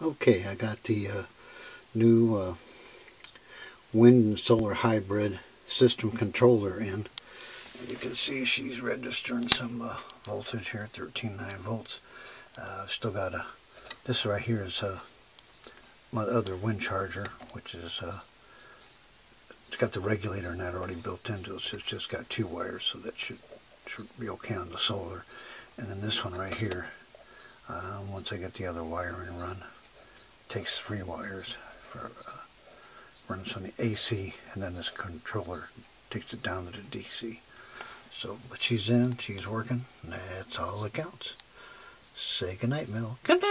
Okay, I got the uh, new uh, wind and solar hybrid system controller in. You can see she's registering some uh, voltage here, 13.9 volts. Uh, still got a, this right here is uh, my other wind charger, which is, uh, it's got the regulator and that already built into it, so it's just got two wires, so that should, should be okay on the solar. And then this one right here, once I get the other wiring run, takes three wires for uh, runs from the AC and then this controller takes it down to the DC. So, but she's in, she's working, that's all that counts. Say goodnight, Mel. Good night.